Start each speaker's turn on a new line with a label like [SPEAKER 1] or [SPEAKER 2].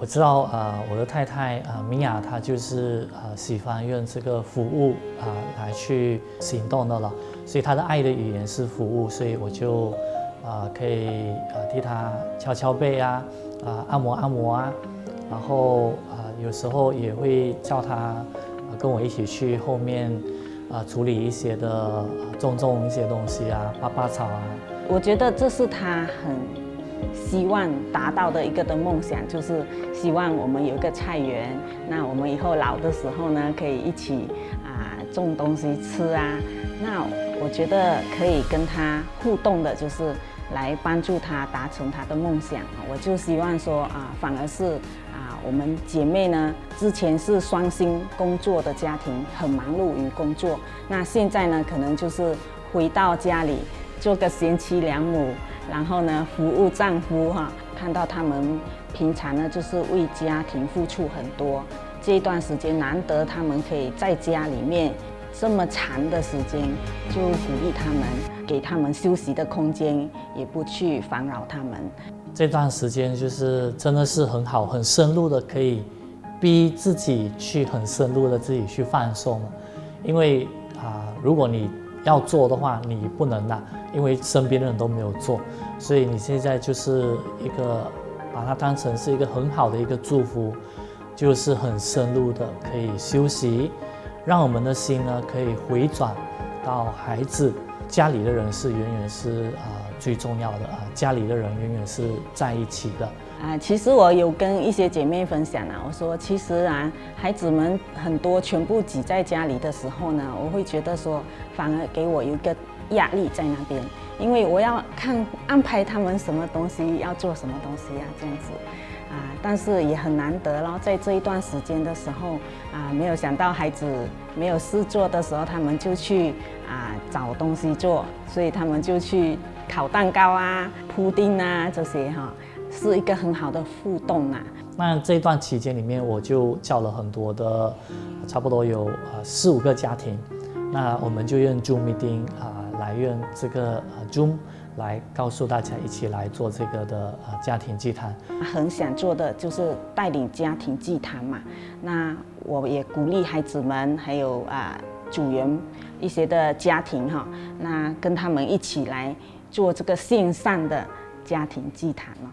[SPEAKER 1] 我知道啊，我的太太啊，米娅她就是啊，喜欢用这个服务啊来去行动的了，所以她的爱的语言是服务，所以我就啊可以啊替她敲敲背啊，啊按摩按摩啊，然后啊有时候也会叫她跟我一起去后面啊处理一些的种种一些东西啊，拔拔草啊。
[SPEAKER 2] 我觉得这是她很。希望达到的一个的梦想，就是希望我们有一个菜园。那我们以后老的时候呢，可以一起啊种东西吃啊。那我觉得可以跟他互动的，就是来帮助他达成他的梦想。我就希望说啊，反而是啊，我们姐妹呢，之前是双薪工作的家庭，很忙碌于工作。那现在呢，可能就是回到家里做个贤妻良母。然后呢，服务丈夫哈，看到他们平常呢就是为家庭付出很多，这段时间难得他们可以在家里面这么长的时间，就鼓励他们，给他们休息的空间，也不去烦扰他们。
[SPEAKER 1] 这段时间就是真的是很好，很深入的可以逼自己去很深入的自己去放松，因为啊，如果你要做的话，你不能的。因为身边的人都没有做，所以你现在就是一个把它当成是一个很好的一个祝福，就是很深入的可以休息，让我们的心呢可以回转到孩子家里的人是远远是啊最重要的啊，家里的人远远是在一起的
[SPEAKER 2] 啊。其实我有跟一些姐妹分享啊，我说其实啊，孩子们很多全部挤在家里的时候呢，我会觉得说反而给我一个。压力在那边，因为我要看安排他们什么东西，要做什么东西呀，这样子，啊，但是也很难得然后在这一段时间的时候，啊，没有想到孩子没有事做的时候，他们就去啊找东西做，所以他们就去烤蛋糕啊、铺丁啊这些哈，是一个很好的互动啊。
[SPEAKER 1] 那这一段期间里面，我就叫了很多的，差不多有呃四五个家庭，那我们就用 Zoom meeting 啊。来用这个呃 Zoom 来告诉大家一起来做这个的呃家庭祭坛，
[SPEAKER 2] 很想做的就是带领家庭祭坛嘛。那我也鼓励孩子们，还有啊组员一些的家庭哈，那跟他们一起来做这个线上的家庭祭坛了。